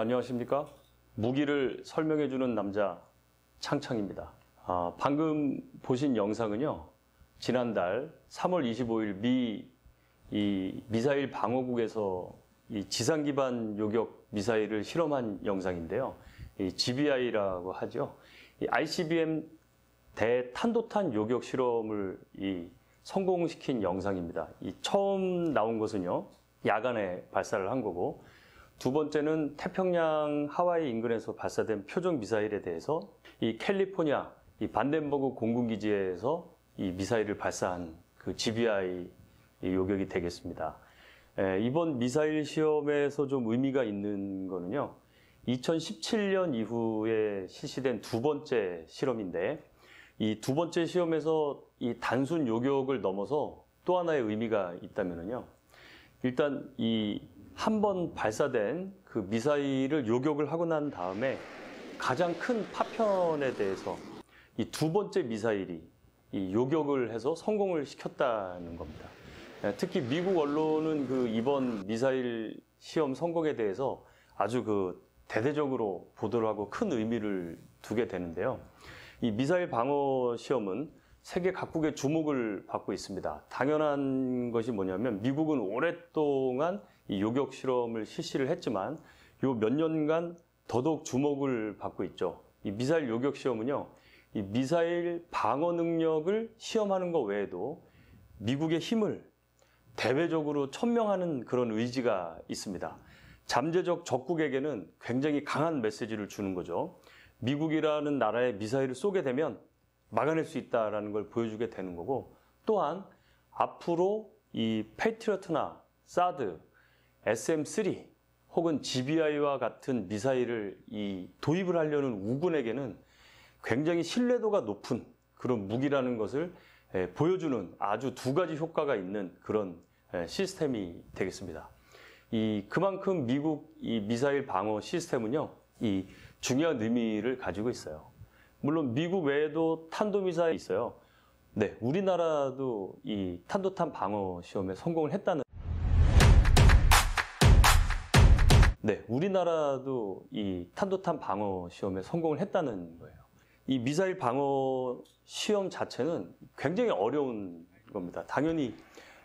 안녕하십니까? 무기를 설명해주는 남자 창창입니다. 아, 방금 보신 영상은요, 지난달 3월 25일 미, 이 미사일 방어국에서 이 지상 기반 요격 미사일을 실험한 영상인데요. 이 GBI라고 하죠. 이 ICBM 대탄도탄 요격 실험을 이 성공시킨 영상입니다. 이 처음 나온 것은요, 야간에 발사를 한 거고, 두 번째는 태평양 하와이 인근에서 발사된 표적 미사일에 대해서 이 캘리포니아 이 반덴버그 공군기지에서 이 미사일을 발사한 그 GBI 요격이 되겠습니다. 에, 이번 미사일 시험에서 좀 의미가 있는 거는요. 2017년 이후에 실시된 두 번째 실험인데 이 두 번째 시험에서 이 단순 요격을 넘어서 또 하나의 의미가 있다면요. 일단 이 한 번 발사된 그 미사일을 요격을 하고 난 다음에 가장 큰 파편에 대해서 이 두 번째 미사일이 이 요격을 해서 성공을 시켰다는 겁니다. 예, 특히 미국 언론은 그 이번 미사일 시험 성공에 대해서 아주 그 대대적으로 보도를 하고 큰 의미를 두게 되는데요. 이 미사일 방어 시험은 세계 각국의 주목을 받고 있습니다. 당연한 것이 뭐냐면 미국은 오랫동안 이 요격 실험을 실시를 했지만 요 몇 년간 더더욱 주목을 받고 있죠. 이 미사일 요격 시험은요, 이 미사일 방어 능력을 시험하는 것 외에도 미국의 힘을 대외적으로 천명하는 그런 의지가 있습니다. 잠재적 적국에게는 굉장히 강한 메시지를 주는 거죠. 미국이라는 나라에 미사일을 쏘게 되면 막아낼 수 있다는 걸 보여주게 되는 거고 또한 앞으로 이 Patriot나 사드, SM3 혹은 GBI와 같은 미사일을 이 도입을 하려는 우군에게는 굉장히 신뢰도가 높은 그런 무기라는 것을 보여주는 아주 두 가지 효과가 있는 그런 시스템이 되겠습니다. 이 그만큼 미국 이 미사일 방어 시스템은요, 이 중요한 의미를 가지고 있어요. 물론 미국 외에도 탄도미사일이 있어요. 네, 우리나라도 이 탄도탄 방어 시험에 성공을 했다는. 네, 우리나라도 이 탄도탄 방어 시험에 성공을 했다는 거예요. 이 미사일 방어 시험 자체는 굉장히 어려운 겁니다. 당연히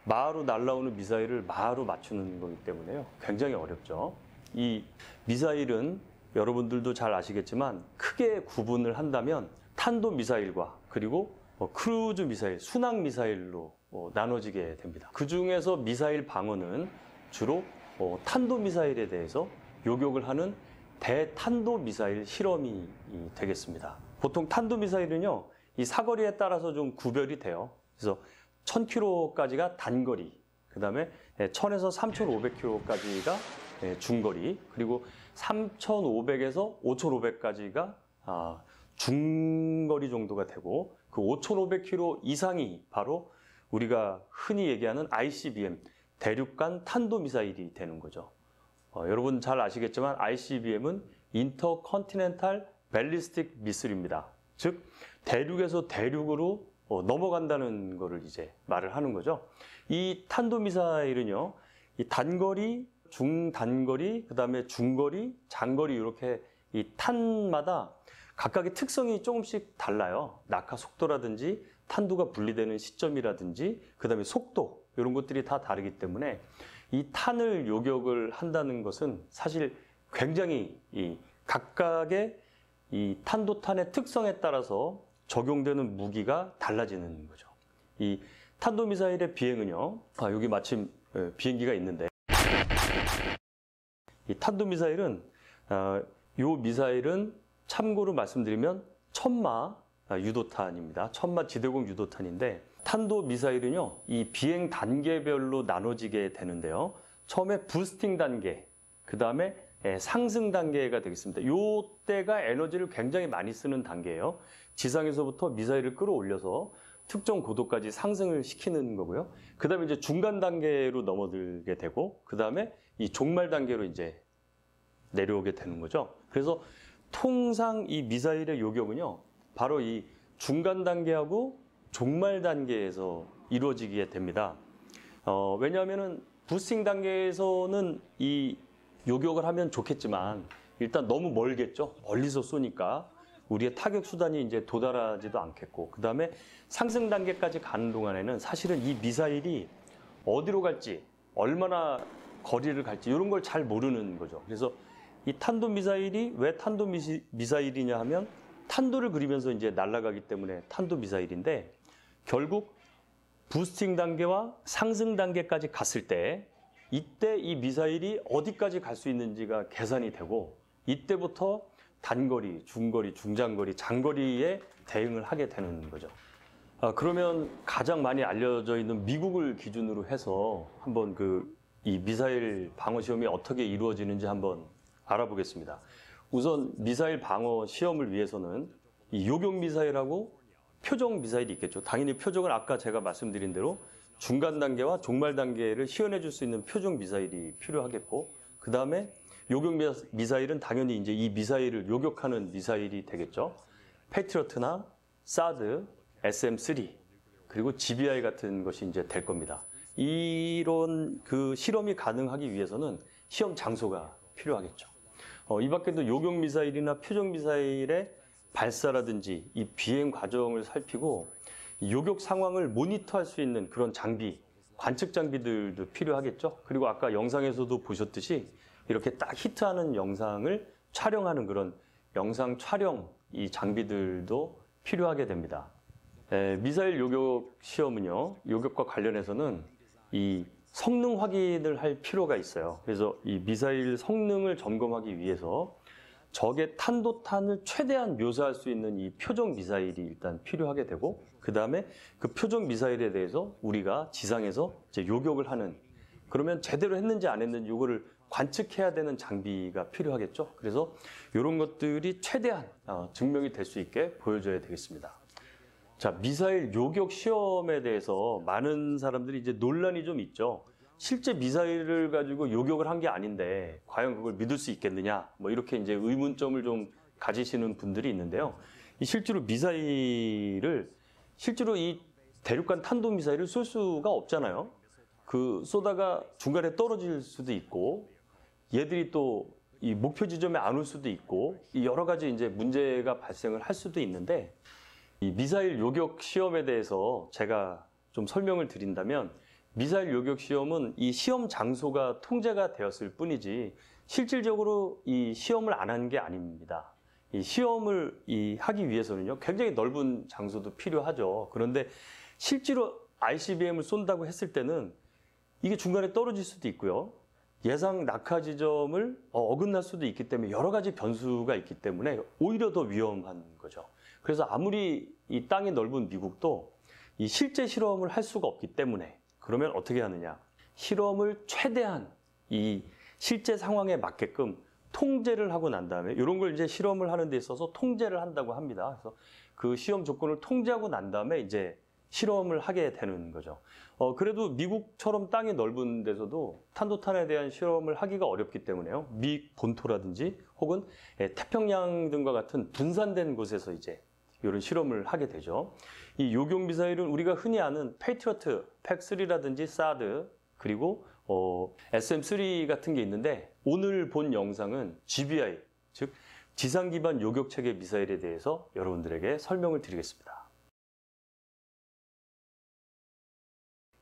마하로 날라오는 미사일을 마하로 맞추는 거기 때문에요. 굉장히 어렵죠. 이 미사일은 여러분들도 잘 아시겠지만 크게 구분을 한다면 탄도 미사일과 그리고 뭐 크루즈 미사일, 순항 미사일로 뭐 나눠지게 됩니다. 그 중에서 미사일 방어는 주로 뭐 탄도 미사일에 대해서 요격을 하는 대탄도 미사일 실험이 되겠습니다. 보통 탄도 미사일은요, 이 사거리에 따라서 좀 구별이 돼요. 그래서 1000km까지가 단거리, 그 다음에 1000에서 3500km까지가 중거리, 그리고 3500에서 5500까지가 아, 중거리 정도가 되고 그 5500km 이상이 바로 우리가 흔히 얘기하는 ICBM 대륙간 탄도미사일이 되는 거죠. 어, 여러분 잘 아시겠지만 ICBM은 인터컨티넨탈 벨리스틱 미술입니다. 즉 대륙에서 대륙으로 어, 넘어간다는 것을 이제 말을 하는 거죠. 이 탄도미사일은요, 이 단거리, 중단거리, 그 다음에 중거리, 장거리 이렇게 이 탄마다 각각의 특성이 조금씩 달라요. 낙하 속도라든지 탄두가 분리되는 시점이라든지 그 다음에 속도 이런 것들이 다 다르기 때문에 이 탄을 요격을 한다는 것은 사실 굉장히 이 각각의 이 탄도탄의 특성에 따라서 적용되는 무기가 달라지는 거죠. 이 탄도미사일의 비행은요, 아, 여기 마침 비행기가 있는데, 이 탄도 미사일은, 어, 요 미사일은 참고로 말씀드리면 천마 유도탄입니다. 천마 지대공 유도탄인데, 탄도 미사일은요, 이 비행 단계별로 나눠지게 되는데요. 처음에 부스팅 단계, 그 다음에 상승 단계가 되겠습니다. 요 때가 에너지를 굉장히 많이 쓰는 단계예요. 지상에서부터 미사일을 끌어올려서 특정 고도까지 상승을 시키는 거고요. 그 다음에 이제 중간 단계로 넘어들게 되고, 그 다음에 이 종말 단계로 이제 내려오게 되는 거죠. 그래서 통상 이 미사일의 요격은요, 바로 이 중간 단계하고 종말 단계에서 이루어지게 됩니다. 어, 왜냐하면은 부스팅 단계에서는 이 요격을 하면 좋겠지만 일단 너무 멀겠죠. 멀리서 쏘니까 우리의 타격 수단이 이제 도달하지도 않겠고 그 다음에 상승 단계까지 가는 동안에는 사실은 이 미사일이 어디로 갈지 얼마나 거리를 갈지 이런 걸 잘 모르는 거죠. 그래서 이 탄도 미사일이 왜 탄도 미사일이냐 하면 탄도를 그리면서 이제 날아가기 때문에 탄도 미사일인데 결국 부스팅 단계와 상승 단계까지 갔을 때 이때 이 미사일이 어디까지 갈 수 있는지가 계산이 되고 이때부터 단거리, 중거리, 중장거리, 장거리에 대응을 하게 되는 거죠. 아, 그러면 가장 많이 알려져 있는 미국을 기준으로 해서 한번 그 이 미사일 방어 시험이 어떻게 이루어지는지 한번 알아보겠습니다. 우선 미사일 방어 시험을 위해서는 이 요격 미사일하고 표적 미사일이 있겠죠. 당연히 표적은 아까 제가 말씀드린 대로 중간 단계와 종말 단계를 시연해 줄 수 있는 표적 미사일이 필요하겠고 그 다음에 요격 미사- 미사일은 당연히 이제 이 미사일을 요격하는 미사일이 되겠죠. 패트리어트나 사드, SM3 그리고 GBI 같은 것이 이제 될 겁니다. 이런 그 실험이 가능하기 위해서는 시험 장소가 필요하겠죠. 어, 이 밖에도 요격 미사일이나 표적 미사일의 발사라든지 이 비행 과정을 살피고 이 요격 상황을 모니터할 수 있는 그런 장비, 관측 장비들도 필요하겠죠. 그리고 아까 영상에서도 보셨듯이 이렇게 딱 히트하는 영상을 촬영하는 그런 영상 촬영 이 장비들도 필요하게 됩니다. 에, 미사일 요격 시험은요, 요격과 관련해서는 이 성능 확인을 할 필요가 있어요. 그래서 이 미사일 성능을 점검하기 위해서 적의 탄도탄을 최대한 묘사할 수 있는 이 표적 미사일이 일단 필요하게 되고, 그 다음에 그 표적 미사일에 대해서 우리가 지상에서 이제 요격을 하는, 그러면 제대로 했는지 안 했는지 이거를 관측해야 되는 장비가 필요하겠죠. 그래서 이런 것들이 최대한 어, 증명이 될 수 있게 보여줘야 되겠습니다. 자, 미사일 요격 시험에 대해서 많은 사람들이 이제 논란이 좀 있죠. 실제 미사일을 가지고 요격을 한 게 아닌데 과연 그걸 믿을 수 있겠느냐? 뭐 이렇게 이제 의문점을 좀 가지시는 분들이 있는데요. 이 실제로 미사일을 실제로 이 대륙간 탄도 미사일을 쏠 수가 없잖아요. 그 쏘다가 중간에 떨어질 수도 있고 얘들이 또 이 목표 지점에 안 올 수도 있고 이 여러 가지 이제 문제가 발생을 할 수도 있는데 이 미사일 요격 시험에 대해서 제가 좀 설명을 드린다면 미사일 요격 시험은 이 시험 장소가 통제가 되었을 뿐이지 실질적으로 이 시험을 안 한 게 아닙니다. 이 시험을 이 하기 위해서는요 굉장히 넓은 장소도 필요하죠. 그런데 실제로 ICBM을 쏜다고 했을 때는 이게 중간에 떨어질 수도 있고요. 예상 낙하 지점을 어, 어긋날 수도 있기 때문에 여러 가지 변수가 있기 때문에 오히려 더 위험한 거죠. 그래서 아무리 이 땅이 넓은 미국도 이 실제 실험을 할 수가 없기 때문에 그러면 어떻게 하느냐? 실험을 최대한 이 실제 상황에 맞게끔 통제를 하고 난 다음에 이런 걸 이제 실험을 하는 데 있어서 통제를 한다고 합니다. 그래서 그 시험 조건을 통제하고 난 다음에 이제 실험을 하게 되는 거죠. 어, 그래도 미국처럼 땅이 넓은 데서도 탄도탄에 대한 실험을 하기가 어렵기 때문에요. 미 본토라든지 혹은 예, 태평양 등과 같은 분산된 곳에서 이제 이런 실험을 하게 되죠. 이 요격 미사일은 우리가 흔히 아는 Patriot, PAC-3라든지 사드 그리고 어, SM3 같은 게 있는데 오늘 본 영상은 GBI 즉 지상 기반 요격 체계 미사일에 대해서 여러분들에게 설명을 드리겠습니다.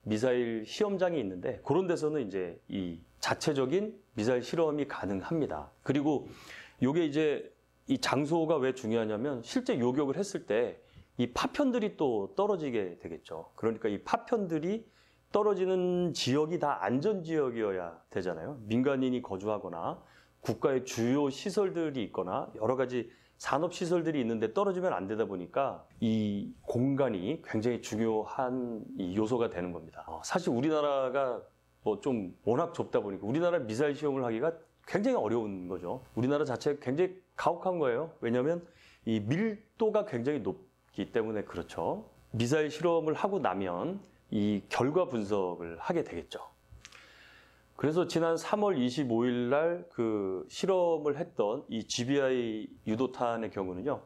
미사일 시험장이 있는데 그런 데서는 이제 이 자체적인 미사일 실험이 가능합니다. 그리고 요게 이제 이 장소가 왜 중요하냐면 실제 요격을 했을 때 이 파편들이 또 떨어지게 되겠죠. 그러니까 이 파편들이 떨어지는 지역이 다 안전 지역이어야 되잖아요. 민간인이 거주하거나 국가의 주요 시설들이 있거나 여러 가지 산업 시설들이 있는데 떨어지면 안 되다 보니까 이 공간이 굉장히 중요한 이 요소가 되는 겁니다. 어, 사실 우리나라가 뭐 좀 워낙 좁다 보니까 우리나라 미사일 시험을 하기가 굉장히 어려운 거죠. 우리나라 자체가 굉장히 가혹한 거예요. 왜냐하면 이 밀도가 굉장히 높 기 때문에 그렇죠. 미사일 실험을 하고 나면 이 결과 분석을 하게 되겠죠. 그래서 지난 3월 25일 날 그 실험을 했던 이 GBI 유도탄의 경우는요.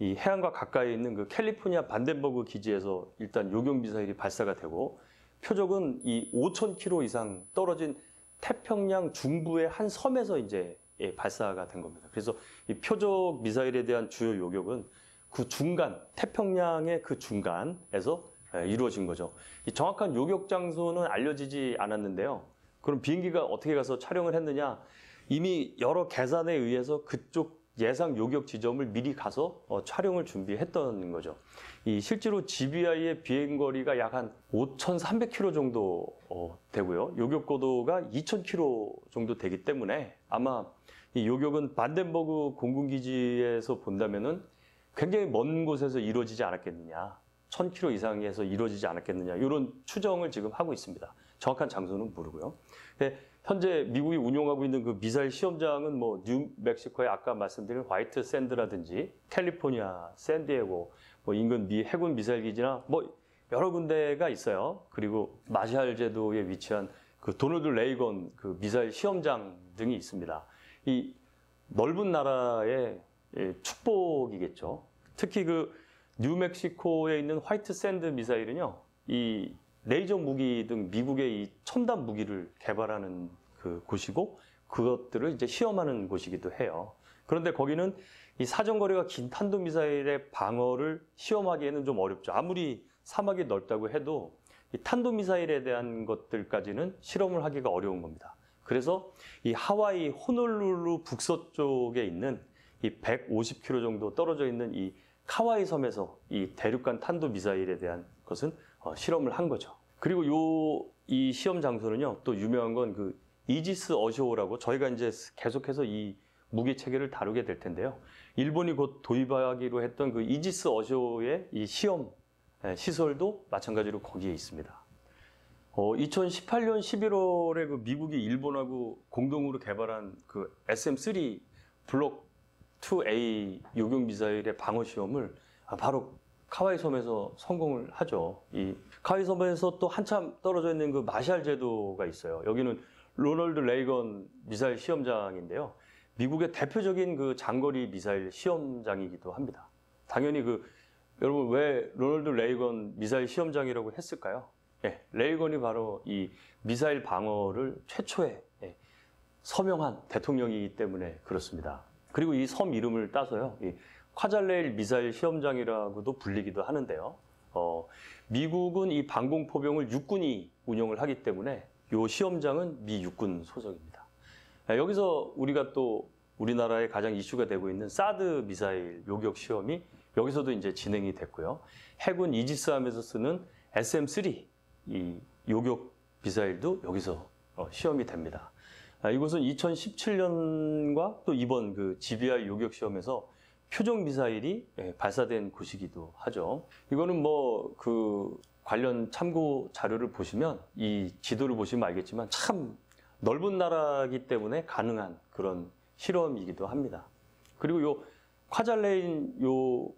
이 해안과 가까이 있는 그 캘리포니아 반덴버그 기지에서 일단 요격 미사일이 발사가 되고 표적은 이 5,000km 이상 떨어진 태평양 중부의 한 섬에서 이제 예, 발사가 된 겁니다. 그래서 이 표적 미사일에 대한 주요 요격은 그 중간 태평양의 그 중간에서 예, 이루어진 거죠. 이 정확한 요격 장소는 알려지지 않았는데요. 그럼 비행기가 어떻게 가서 촬영을 했느냐? 이미 여러 계산에 의해서 그쪽 예상 요격 지점을 미리 가서 어, 촬영을 준비했던 거죠. 이 실제로 GBI의 비행 거리가 약 한 5,300km 정도 어, 되고요. 요격 고도가 2,000km 정도 되기 때문에 아마 이 요격은 반덴버그 공군기지에서 본다면은 굉장히 먼 곳에서 이루어지지 않았겠느냐. 1000km 이상에서 이루어지지 않았겠느냐. 이런 추정을 지금 하고 있습니다. 정확한 장소는 모르고요. 현재 미국이 운용하고 있는 그 미사일 시험장은 뭐 뉴멕시코의 아까 말씀드린 화이트 샌드라든지 캘리포니아 샌디에고 뭐 인근 미 해군 미사일 기지나 뭐 여러 군데가 있어요. 그리고 마샬 제도에 위치한 그 로널드 레이건 그 미사일 시험장 등이 있습니다. 이 넓은 나라의 예, 축복이겠죠. 특히 그 뉴멕시코에 있는 화이트 샌드 미사일은요. 이 레이저 무기 등 미국의 이 첨단 무기를 개발하는 그 곳이고 그것들을 이제 시험하는 곳이기도 해요. 그런데 거기는 이 사정거리가 긴 탄도 미사일의 방어를 시험하기에는 좀 어렵죠. 아무리 사막이 넓다고 해도 이 탄도 미사일에 대한 것들까지는 실험을 하기가 어려운 겁니다. 그래서 이 하와이 호놀룰루 북서쪽에 있는 이 150km 정도 떨어져 있는 이 카와이 섬에서 이 대륙간 탄도 미사일에 대한 것은 어, 실험을 한 거죠. 그리고 요 이 시험 장소는요 또 유명한 건 그 이지스 어쇼라고 저희가 이제 계속해서 이 무기 체계를 다루게 될 텐데요. 일본이 곧 도입하기로 했던 그 이지스 어쇼의 이 시험 예, 시설도 마찬가지로 거기에 있습니다. 어, 2018년 11월에 그 미국이 일본하고 공동으로 개발한 그 SM3 블록 2A 요격 미사일의 방어 시험을 아, 바로 카와이 섬에서 성공을 하죠. 이 카와이 섬에서 또 한참 떨어져 있는 그 마샬 제도가 있어요. 여기는 로널드 레이건 미사일 시험장인데요. 미국의 대표적인 그 장거리 미사일 시험장이기도 합니다. 당연히 그 여러분 왜 로널드 레이건 미사일 시험장이라고 했을까요? 예, 레이건이 바로 이 미사일 방어를 최초에 예, 서명한 대통령이기 때문에 그렇습니다. 그리고 이 섬 이름을 따서요. 이 콰잘레일 미사일 시험장이라고도 불리기도 하는데요. 어, 미국은 이 방공포병을 육군이 운영을 하기 때문에 이 시험장은 미 육군 소속입니다. 아, 여기서 우리가 또 우리나라에 가장 이슈가 되고 있는 사드 미사일 요격 시험이 여기서도 이제 진행이 됐고요. 해군 이지스함에서 쓰는 SM3 이 요격 미사일도 여기서 어, 시험이 됩니다. 아, 이곳은 2017년과 또 이번 그 GBI 요격 시험에서 표적 미사일이 예, 발사된 곳이기도 하죠. 이거는 뭐 그 관련 참고 자료를 보시면 이 지도를 보시면 알겠지만 참 넓은 나라이기 때문에 가능한 그런 실험이기도 합니다. 그리고 요 콰잘레인 요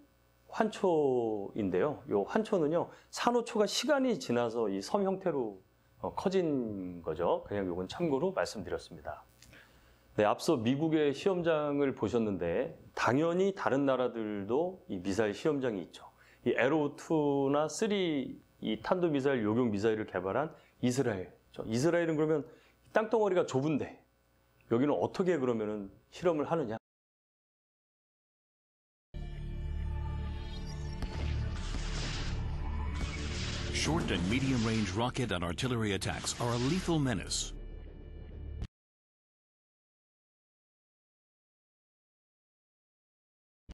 환초인데요. 요 환초는요 산호초가 시간이 지나서 이 섬 형태로 어, 커진 거죠. 그냥 요건 참고로 말씀드렸습니다. 네, 앞서 미국의 시험장을 보셨는데 당연히 다른 나라들도 이 미사일 시험장이 있죠. 이 에로2나 3, 이 탄도 미사일, 요격 미사일을 개발한 이스라엘. 이스라엘은 그러면 땅덩어리가 좁은데 여기는 어떻게 그러면은 실험을 하느냐? And medium range rocket and artillery attacks are a lethal menace.